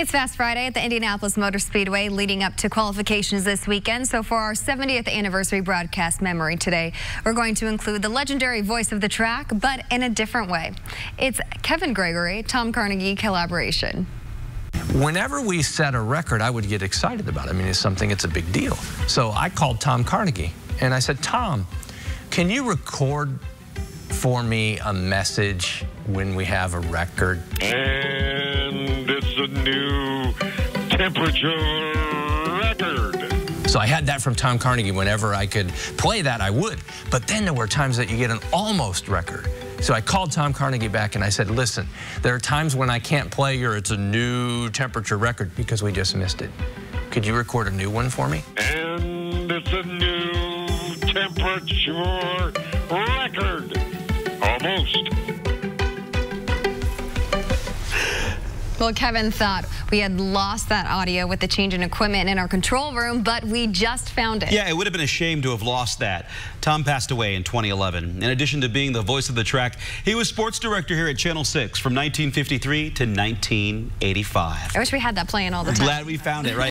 It's Fast Friday at the Indianapolis Motor Speedway leading up to qualifications this weekend. So for our 70th anniversary broadcast memory today, we're going to include the legendary voice of the track, but in a different way. It's Kevin Gregory, Tom Carnegie collaboration. Whenever we set a record, I would get excited about it. I mean, it's something, it's a big deal. So I called Tom Carnegie and I said, Tom, can you record for me a message when we have a record? A new temperature record. So I had that from Tom Carnegie. Whenever I could play that, I would. But then there were times that you get an almost record. So I called Tom Carnegie back and I said, listen, there are times when I can't play your it's a new temperature record because we just missed it. Could you record a new one for me? And it's a new temperature record. Almost. Well, Kevin thought we had lost that audio with the change in equipment in our control room, but we just found it. Yeah, it would have been a shame to have lost that. Tom passed away in 2011. In addition to being the voice of the track, he was sports director here at Channel 6 from 1953 to 1985. I wish we had that playing all the time. Glad we found it, right?